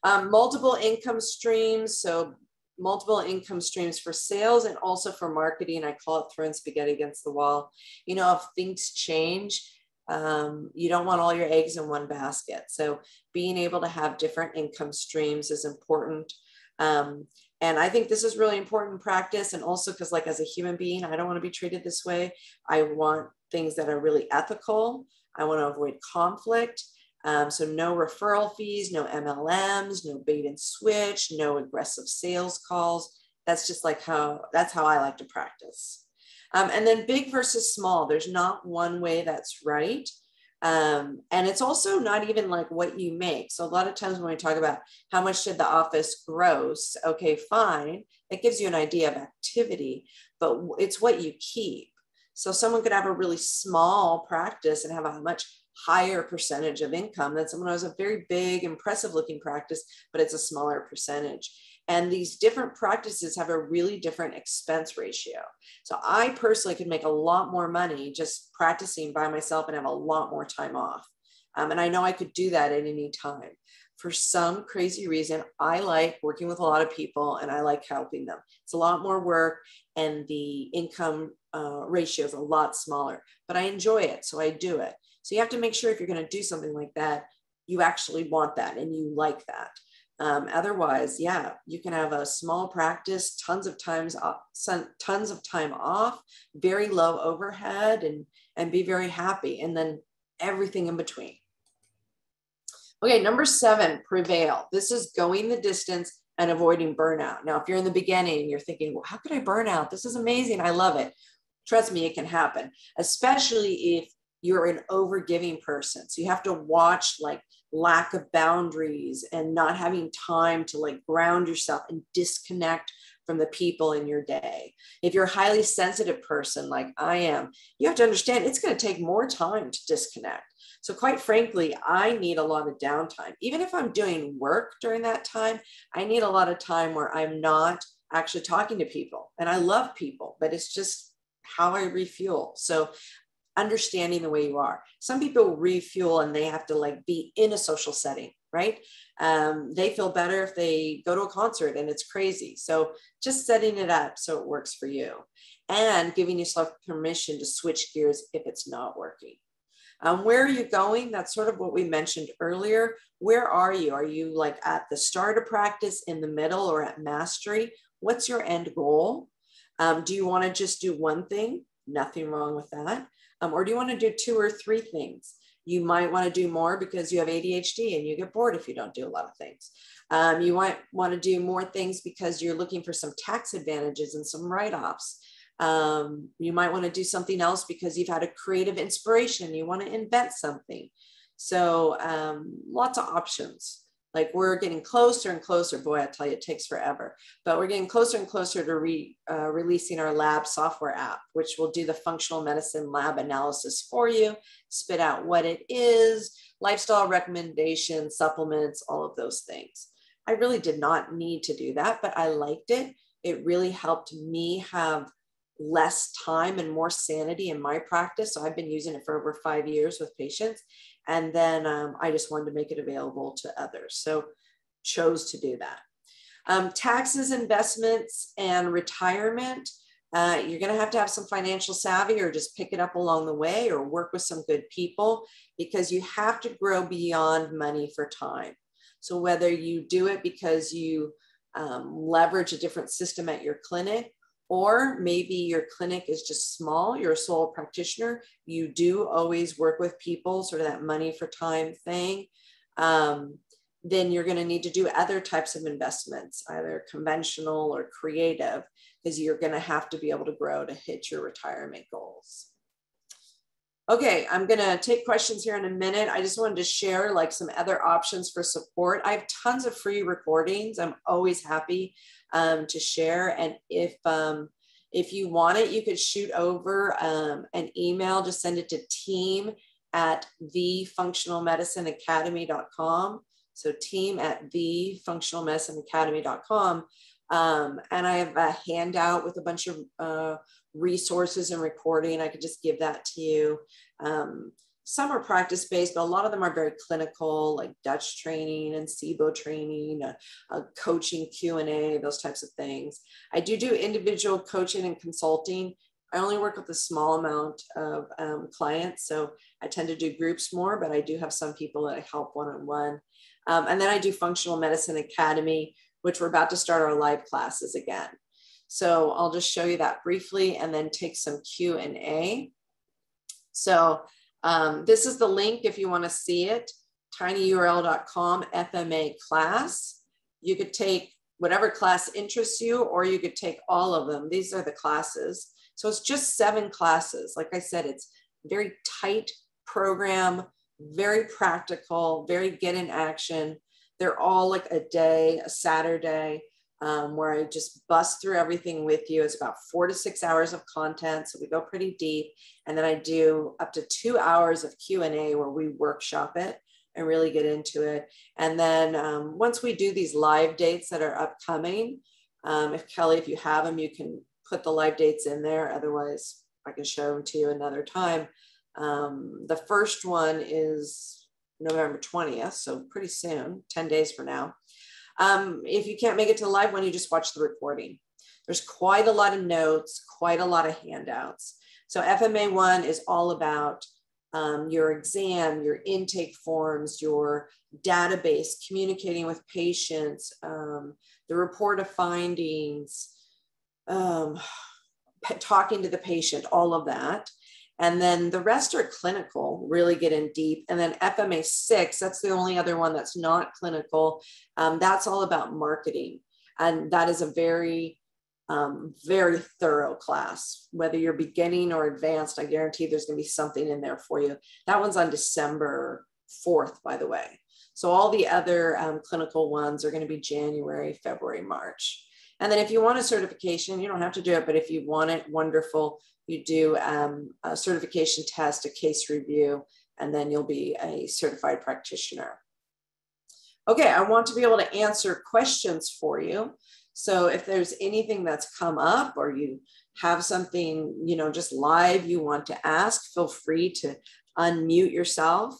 Um, multiple income streams. So multiple income streams for sales and also for marketing. I call it throwing spaghetti against the wall. You know, if things change, um, you don't want all your eggs in one basket. So being able to have different income streams is important. Um, and I think this is really important practice. And also because like as a human being, I don't want to be treated this way. I want things that are really ethical. I want to avoid conflict. Um, so no referral fees, no MLMs, no bait and switch, no aggressive sales calls. That's just like how, that's how I like to practice. Um, and then big versus small, there's not one way that's right. Um, and it's also not even like what you make. So a lot of times when we talk about how much did the office gross, okay, fine, it gives you an idea of activity, but it's what you keep. So someone could have a really small practice and have a much higher percentage of income than someone who has a very big, impressive looking practice, but it's a smaller percentage. And these different practices have a really different expense ratio. So I personally could make a lot more money just practicing by myself and have a lot more time off. Um, and I know I could do that at any time. For some crazy reason, I like working with a lot of people and I like helping them. It's a lot more work and the income uh, ratio is a lot smaller, but I enjoy it. So I do it. So you have to make sure if you're going to do something like that, you actually want that and you like that. Um, otherwise, yeah, you can have a small practice, tons of times, off, tons of time off, very low overhead, and and be very happy, and then everything in between. Okay, number seven, prevail. This is going the distance and avoiding burnout. Now, if you're in the beginning, and you're thinking, well, how could I burn out? This is amazing. I love it. Trust me, it can happen, especially if you're an overgiving person. So you have to watch like lack of boundaries and not having time to like ground yourself and disconnect from the people in your day. If you're a highly sensitive person like I am, you have to understand it's going to take more time to disconnect. So, quite frankly, I need a lot of downtime. Even if I'm doing work during that time, I need a lot of time where I'm not actually talking to people. And I love people, but it's just how I refuel. So, understanding the way you are. Some people refuel and they have to like be in a social setting, right? Um, they feel better if they go to a concert and it's crazy. So just setting it up so it works for you and giving yourself permission to switch gears if it's not working. Um, where are you going? That's sort of what we mentioned earlier. Where are you? Are you like at the start of practice, in the middle, or at mastery? What's your end goal? Um, do you want to just do one thing? Nothing wrong with that. Um, or do you want to do two or three things? You might want to do more because you have ADHD and you get bored if you don't do a lot of things. Um, you might want to do more things because you're looking for some tax advantages and some write offs. Um, you might want to do something else because you've had a creative inspiration. You want to invent something. So um, lots of options. Like we're getting closer and closer. Boy, I tell you, it takes forever. But we're getting closer and closer to re, uh, releasing our lab software app, which will do the functional medicine lab analysis for you, spit out what it is, lifestyle recommendations, supplements, all of those things. I really did not need to do that, but I liked it. It really helped me have less time and more sanity in my practice. So I've been using it for over five years with patients. And then um, I just wanted to make it available to others. So chose to do that. Um, taxes, investments, and retirement. Uh, you're going to have to have some financial savvy or just pick it up along the way or work with some good people because you have to grow beyond money for time. So, whether you do it because you um, leverage a different system at your clinic or maybe your clinic is just small, you're a sole practitioner, you do always work with people, sort of that money for time thing. Um, then you're going to need to do other types of investments, either conventional or creative, because you're going to have to be able to grow to hit your retirement goals. Okay, I'm going to take questions here in a minute. I just wanted to share like some other options for support. I have tons of free recordings. I'm always happy um, to share. And if um, if you want it, you could shoot over um, an email. Just send it to team at thefunctionalmedicineacademy.com. So team at thefunctionalmedicineacademy.com. Um, and I have a handout with a bunch of uh, resources and recording. I could just give that to you. Um, some are practice based, but a lot of them are very clinical, like Dutch training and SIBO training, coaching Q and A, those types of things. I do do individual coaching and consulting. I only work with a small amount of um, clients, so I tend to do groups more, but I do have some people that I help one on one. And then I do Functional Medicine Academy, which we're about to start our live classes again. So I'll just show you that briefly and then take some Q and A. So um, this is the link if you want to see it, tinyurl.com FMA class. You could take whatever class interests you, or you could take all of them. These are the classes. So it's just seven classes. Like I said, it's very tight program, very practical, very get in action. They're all like a day, a Saturday um, where I just bust through everything with you. It's about four to six hours of content, so we go pretty deep. And then I do up to two hours of Q and A where we workshop it and really get into it. And then um, once we do these live dates that are upcoming, um, if Kelly, if you have them, you can put the live dates in there. Otherwise, I can show them to you another time. Um, the first one is November 20th, so pretty soon, 10 days from now. Um, if you can't make it to the live one, you just watch the recording. There's quite a lot of notes, quite a lot of handouts. So FMA one is all about um, your exam, your intake forms, your database, communicating with patients, um, the report of findings, um, talking to the patient, all of that. And then the rest are clinical, really get in deep. And then FMA six, that's the only other one that's not clinical. Um, that's all about marketing. And that is a very, um, very thorough class. Whether you're beginning or advanced, I guarantee there's going to be something in there for you. That one's on December 4th, by the way. So all the other um, clinical ones are going to be January, February, March. And then if you want a certification, you don't have to do it, but if you want it, wonderful you do um, a certification test, a case review, and then you'll be a certified practitioner. Okay, I want to be able to answer questions for you. So if there's anything that's come up or you have something, you know, just live you want to ask, feel free to unmute yourself.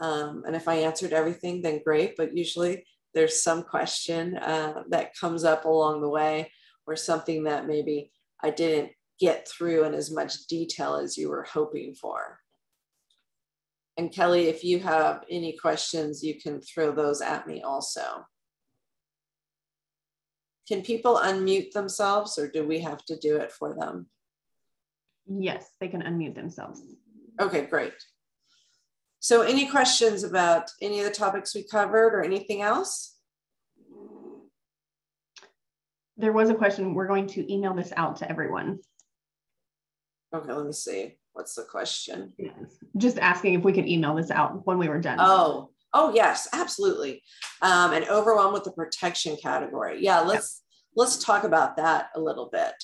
Um, and if I answered everything, then great. But usually there's some question uh, that comes up along the way or something that maybe I didn't get through in as much detail as you were hoping for. And Kelly, if you have any questions, you can throw those at me also. Can people unmute themselves or do we have to do it for them? Yes, they can unmute themselves. Okay, great. So any questions about any of the topics we covered or anything else? There was a question. We're going to email this out to everyone. Okay, let me see. What's the question? Just asking if we could email this out when we were done. Oh, oh yes, absolutely. Um, and overwhelmed with the protection category. Yeah, let's yeah. let's talk about that a little bit.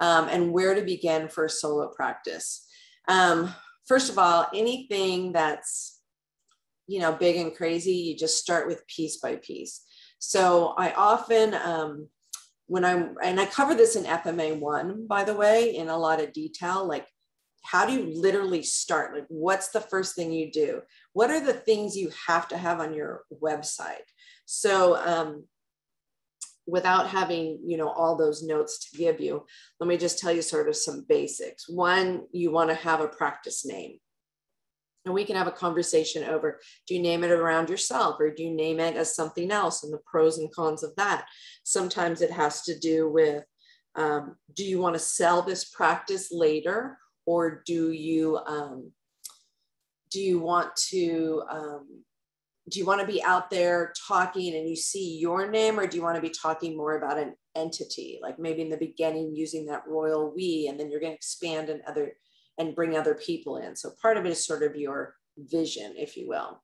Um, and where to begin for solo practice. Um, first of all, anything that's you know big and crazy, you just start with piece by piece. So I often um, when I'm and I cover this in FMA one, by the way, in a lot of detail, like how do you literally start? Like, what's the first thing you do? What are the things you have to have on your website? So, um, without having you know all those notes to give you let me just tell you sort of some basics one you want to have a practice name and we can have a conversation over do you name it around yourself or do you name it as something else and the pros and cons of that. Sometimes it has to do with um, do you want to sell this practice later or do you um, do you want to um, do you want to be out there talking and you see your name or do you want to be talking more about an entity? Like maybe in the beginning using that royal we and then you're going to expand and other and bring other people in so part of it is sort of your vision if you will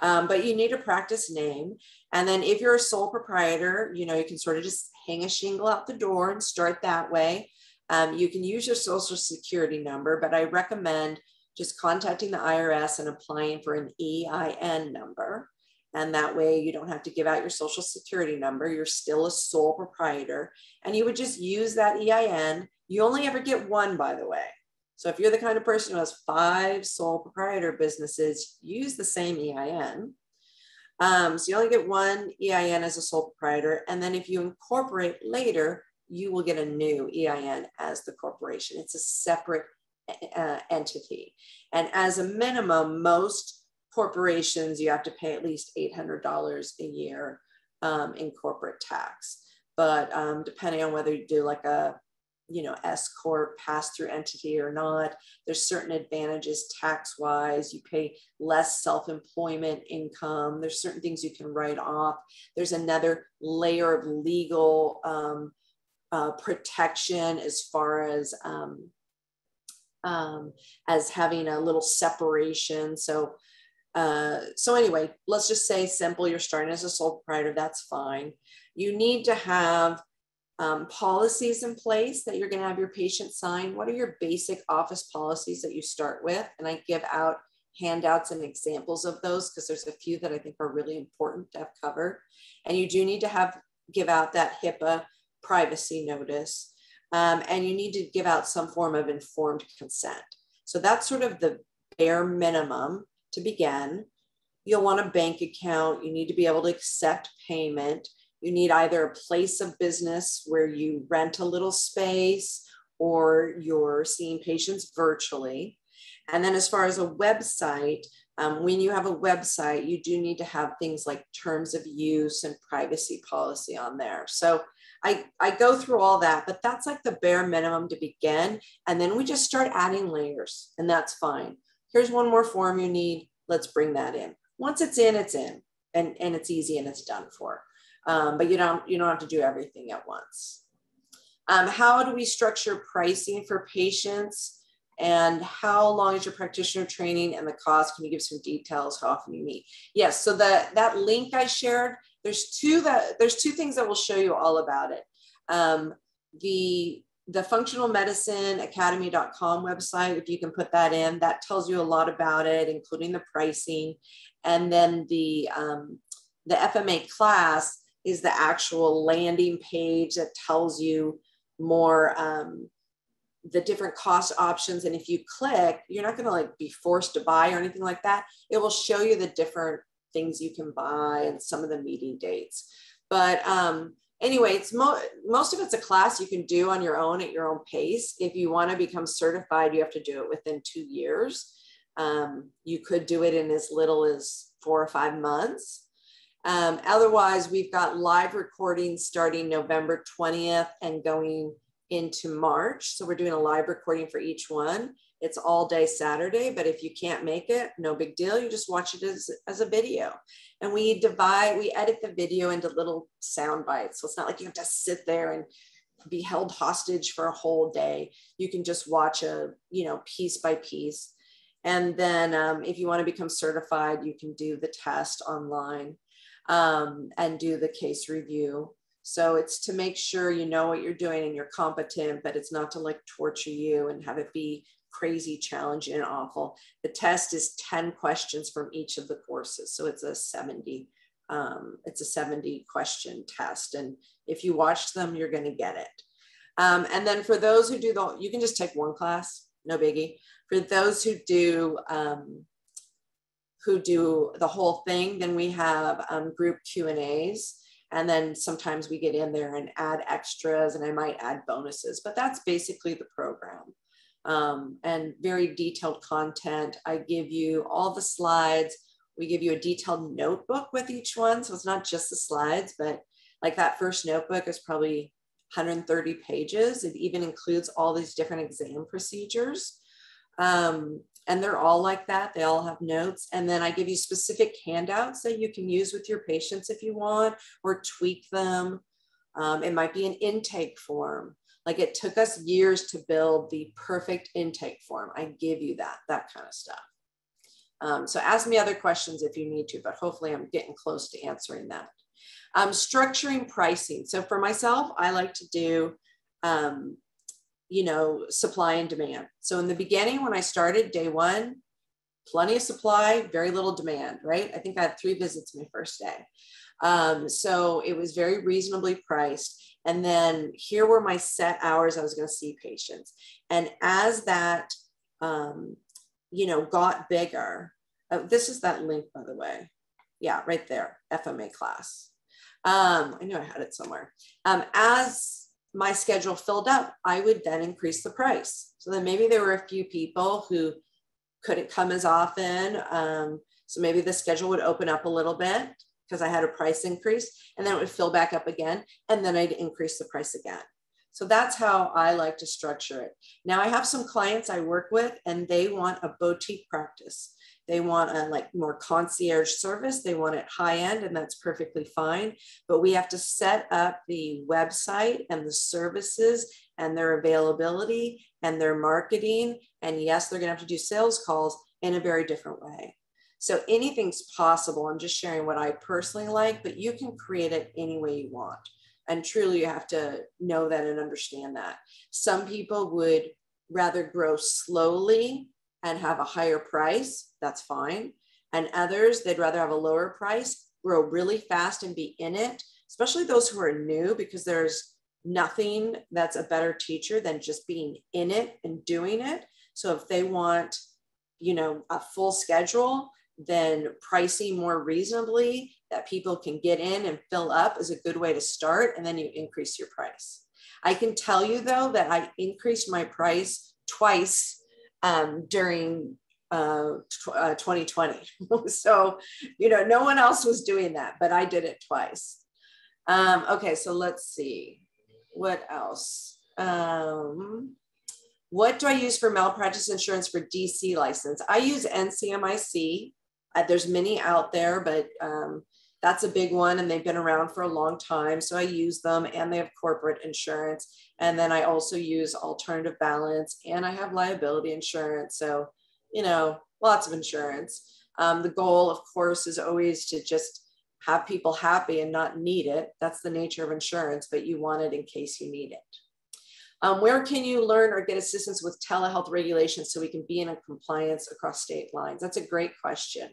um, but you need a practice name and then if you're a sole proprietor you know you can sort of just hang a shingle out the door and start that way um, you can use your social security number, but I recommend just contacting the IRS and applying for an EIN number. And that way you don't have to give out your social security number. You're still a sole proprietor. And you would just use that EIN. You only ever get one, by the way. So if you're the kind of person who has five sole proprietor businesses, use the same EIN. Um, so you only get one EIN as a sole proprietor. And then if you incorporate later, you will get a new EIN as the corporation. It's a separate uh, entity. And as a minimum, most corporations, you have to pay at least $800 a year um, in corporate tax. But um, depending on whether you do like a you know, S corp pass through entity or not. There's certain advantages tax wise. You pay less self employment income. There's certain things you can write off. There's another layer of legal um, uh, protection as far as um, um, as having a little separation. So uh, so anyway, let's just say simple. You're starting as a sole proprietor. That's fine. You need to have um, policies in place that you're going to have your patient sign. What are your basic office policies that you start with? And I give out handouts and examples of those because there's a few that I think are really important to have covered. And you do need to have give out that HIPAA privacy notice, um, and you need to give out some form of informed consent. So that's sort of the bare minimum to begin. You'll want a bank account. You need to be able to accept payment. You need either a place of business where you rent a little space or you're seeing patients virtually. And then, as far as a website, um, when you have a website, you do need to have things like terms of use and privacy policy on there. So, I, I go through all that, but that's like the bare minimum to begin. And then we just start adding layers, and that's fine. Here's one more form you need. Let's bring that in. Once it's in, it's in, and, and it's easy and it's done for. Um, but you don't you don't have to do everything at once. Um, how do we structure pricing for patients? And how long is your practitioner training and the cost? Can you give some details? How often you meet? Yes. So that that link I shared there's two that there's two things that will show you all about it. Um, the the functional medicine academy.com website, if you can put that in, that tells you a lot about it, including the pricing. And then the um, the FMA class is the actual landing page that tells you more um, the different cost options. And if you click, you're not going to like be forced to buy or anything like that. It will show you the different things you can buy and some of the meeting dates. But um, anyway, it's mo- most of it's a class you can do on your own at your own pace. If you want to become certified, you have to do it within two years. Um, you could do it in as little as four or five months. Um, otherwise, we've got live recordings starting November 20th and going into March. So we're doing a live recording for each one. It's all day Saturday, but if you can't make it, no big deal. You just watch it as, as a video. And we divide, we edit the video into little sound bites. So it's not like you have to sit there and be held hostage for a whole day. You can just watch a, you know, piece by piece. And then um, if you want to become certified, you can do the test online um, and do the case review. So it's to make sure you know what you're doing and you're competent, but it's not to like torture you and have it be crazy, challenging, and awful. The test is 10 questions from each of the courses. So it's a 70, um, it's a 70 question test. And if you watch them, you're going to get it. Um, and then for those who do the, you can just take one class, no biggie. For those who do, um, who do the whole thing, then we have um, group Q and A's. And then sometimes we get in there and add extras and I might add bonuses, but that's basically the program um, and very detailed content. I give you all the slides. We give you a detailed notebook with each one. So it's not just the slides, but like that first notebook is probably 130 pages. It even includes all these different exam procedures. Um, and they're all like that. They all have notes. And then I give you specific handouts that you can use with your patients if you want, or tweak them. Um, it might be an intake form. Like it took us years to build the perfect intake form. I give you that, that kind of stuff. Um, so ask me other questions if you need to, but hopefully I'm getting close to answering that. Um, structuring pricing. So for myself, I like to do, um, you know, supply and demand. So in the beginning, when I started day one, plenty of supply, very little demand, right? I think I had three visits my first day. Um, so it was very reasonably priced. And then here were my set hours I was going to see patients. And as that, um, you know, got bigger, uh, this is that link, by the way. Yeah, right there, FMA class. Um, I knew I had it somewhere. Um, as my schedule filled up, I would then increase the price. So then maybe there were a few people who couldn't come as often. Um, so maybe the schedule would open up a little bit because I had a price increase and then it would fill back up again. And then I'd increase the price again. So that's how I like to structure it. Now I have some clients I work with and they want a boutique practice. They want a like more concierge service. They want it high end and that's perfectly fine. But we have to set up the website and the services and their availability and their marketing. And yes, they're gonna have to do sales calls in a very different way. So anything's possible. I'm just sharing what I personally like, but you can create it any way you want. And truly, you have to know that and understand that. Some people would rather grow slowly and have a higher price. That's fine. And others, they'd rather have a lower price, grow really fast and be in it, especially those who are new, because there's nothing that's a better teacher than just being in it and doing it. So if they want, you know, a full schedule, then pricing more reasonably that people can get in and fill up is a good way to start. And then you increase your price. I can tell you though that I increased my price twice um, during uh, uh, 2020. so, you know, no one else was doing that, but I did it twice. Um, okay, so let's see. What else? Um, what do I use for malpractice insurance for DC license? I use NCMIC. Uh, there's many out there, but um, that's a big one and they've been around for a long time. So I use them and they have corporate insurance. And then I also use alternative balance and I have liability insurance. So, you know, lots of insurance. Um, the goal, of course, is always to just have people happy and not need it. That's the nature of insurance, but you want it in case you need it. Um, where can you learn or get assistance with telehealth regulations so we can be in a compliance across state lines? That's a great question.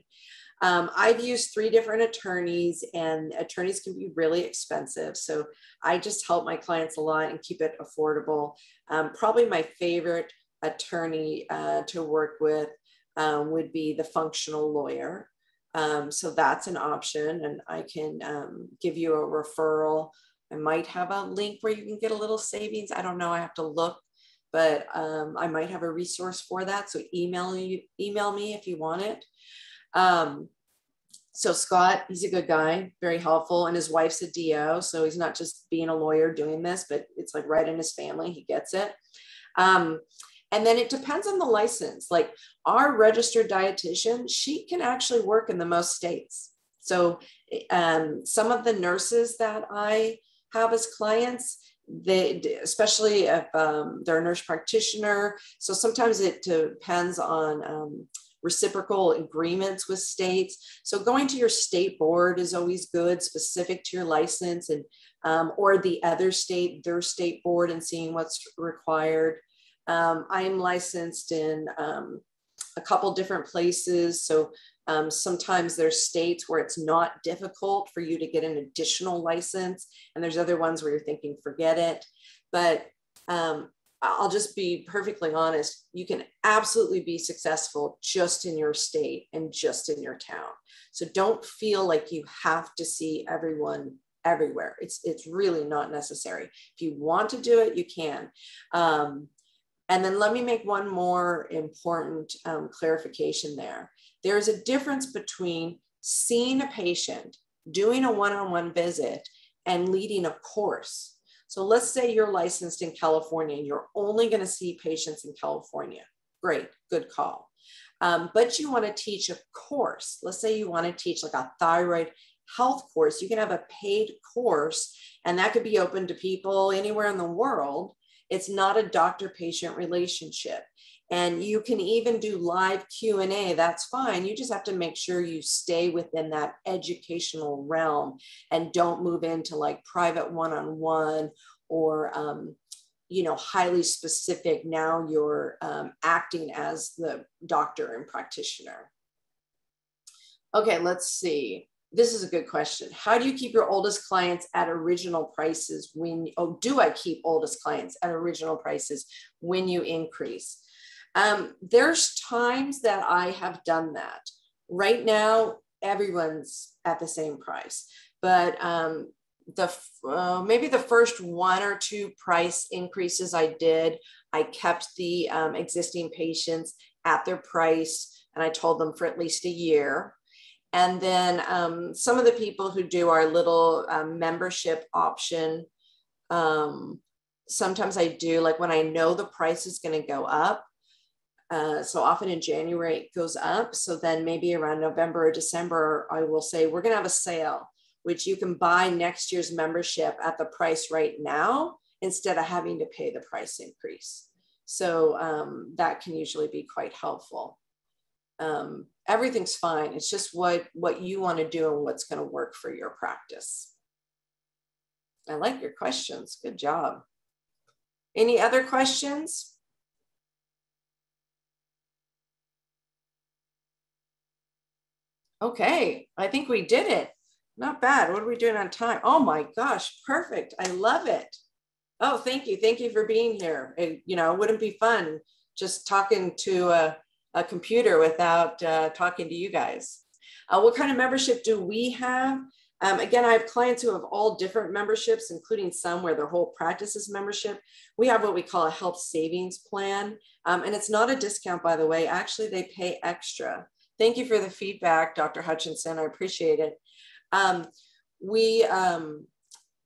Um, I've used three different attorneys, and attorneys can be really expensive. So I just help my clients a lot and keep it affordable. Um, probably my favorite attorney uh, to work with um, would be the functional lawyer. Um, so that's an option, and I can um, give you a referral I might have a link where you can get a little savings. I don't know. I have to look, but um, I might have a resource for that. So email you, email me if you want it. Um, so Scott, he's a good guy, very helpful, and his wife's a DO, so he's not just being a lawyer doing this, but it's like right in his family. He gets it. Um, And then it depends on the license. Like our registered dietitian, she can actually work in the most states. So um, some of the nurses that I have as clients, they especially if um, they're a nurse practitioner. So sometimes it depends on um, reciprocal agreements with states. So going to your state board is always good, specific to your license, and um, or the other state, their state board, and seeing what's required. Um, I'm licensed in um, a couple different places. So um, sometimes there's states where it's not difficult for you to get an additional license, and there's other ones where you're thinking, forget it. But um, I'll just be perfectly honest, you can absolutely be successful just in your state and just in your town. So don't feel like you have to see everyone everywhere. It's it's really not necessary. If you want to do it, you can. Um, and then let me make one more important um, clarification there. There's a difference between seeing a patient, doing a one-on-one visit, and leading a course. So let's say you're licensed in California and you're only going to see patients in California. Great, good call. Um, but you want to teach a course. Let's say you want to teach like a thyroid health course. You can have a paid course, and that could be open to people anywhere in the world. It's not a doctor patient relationship. And you can even do live q&a that's fine. You just have to make sure you stay within that educational realm and don't move into like private one-on-one or um, you know highly specific now you're um, acting as the doctor and practitioner. Okay let's see this is a good question how do you keep your oldest clients at original prices when oh do i keep oldest clients at original prices when you increase um, there's times that I have done that. Right now, everyone's at the same price, but um, the uh, maybe the first one or two price increases I did, I kept the um, existing patients at their price, and I told them for at least a year. And then um, some of the people who do our little um, membership option, um, sometimes I do like when I know the price is going to go up, uh, so often in January it goes up. So then maybe around November or December, I will say we're going to have a sale, which you can buy next year's membership at the price right now instead of having to pay the price increase. So um, that can usually be quite helpful. Um, everything's fine. It's just what what you want to do and what's going to work for your practice. I like your questions. Good job. Any other questions? Okay, I think we did it. Not bad. What are we doing on time? Oh my gosh, perfect. I love it. Oh, thank you. Thank you for being here. It, you know, it wouldn't be fun just talking to a, a computer without uh, talking to you guys. Uh, what kind of membership do we have? Um, again, I have clients who have all different memberships, including some where their whole practice is membership. We have what we call a health savings plan. Um, and it's not a discount, by the way. Actually, they pay extra. Thank you for the feedback, Dr. Hutchinson. I appreciate it. Um, we, um,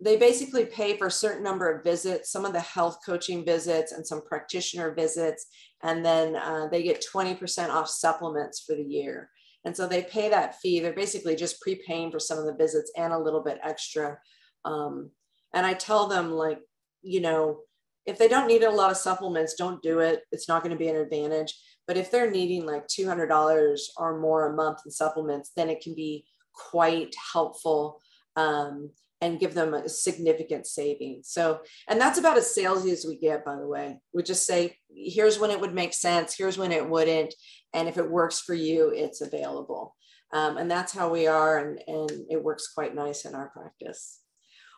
they basically pay for a certain number of visits, some of the health coaching visits and some practitioner visits, and then uh, they get 20% off supplements for the year. And so they pay that fee. They're basically just prepaying for some of the visits and a little bit extra. Um, and I tell them, like, you know, if they don't need a lot of supplements, don't do it. It's not going to be an advantage. But if they're needing like $200 or more a month in supplements, then it can be quite helpful um, and give them a significant savings. So, and that's about as salesy as we get, by the way. We just say, here's when it would make sense, here's when it wouldn't. And if it works for you, it's available. Um, and that's how we are. And, and it works quite nice in our practice.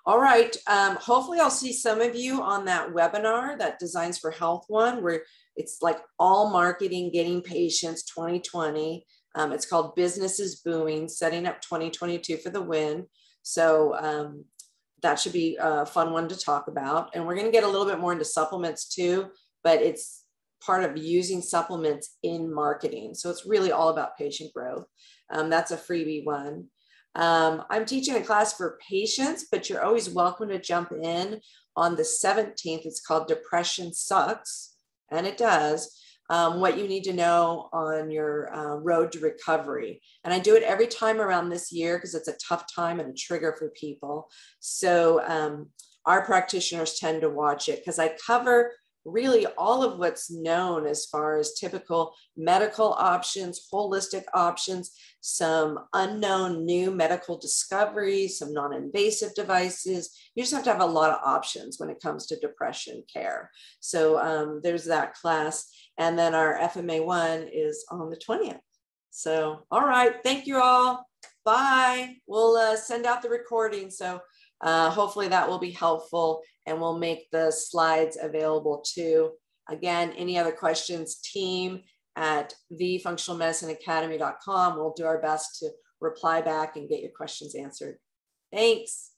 All right. Um, hopefully, I'll see some of you on that webinar, that Designs for Health one, where it's like all marketing, getting patients 2020. Um, it's called Business is Booming, setting up 2022 for the win. So um, that should be a fun one to talk about. And we're going to get a little bit more into supplements too, but it's part of using supplements in marketing. So it's really all about patient growth. Um, that's a freebie one. Um, I'm teaching a class for patients, but you're always welcome to jump in on the 17th. It's called Depression Sucks and it does, um, what you need to know on your uh, road to recovery. And I do it every time around this year because it's a tough time and a trigger for people. So um, our practitioners tend to watch it because I cover really all of what's known as far as typical medical options, holistic options, some unknown new medical discoveries, some non invasive devices. You just have to have a lot of options when it comes to depression care. So um, there's that class. And then our FMA1 is on the 20th. So, all right. Thank you all. Bye. We'll uh, send out the recording. So, uh, hopefully that will be helpful and we'll make the slides available too. Again, any other questions, team at thefunctionalmedicineacademy.com. We'll do our best to reply back and get your questions answered. Thanks.